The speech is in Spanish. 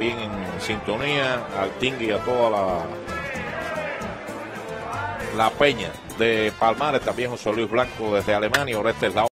también en sintonía, al Tingui y a toda la, la peña de Palmares, también José Luis Blanco desde Alemania, ahora este es la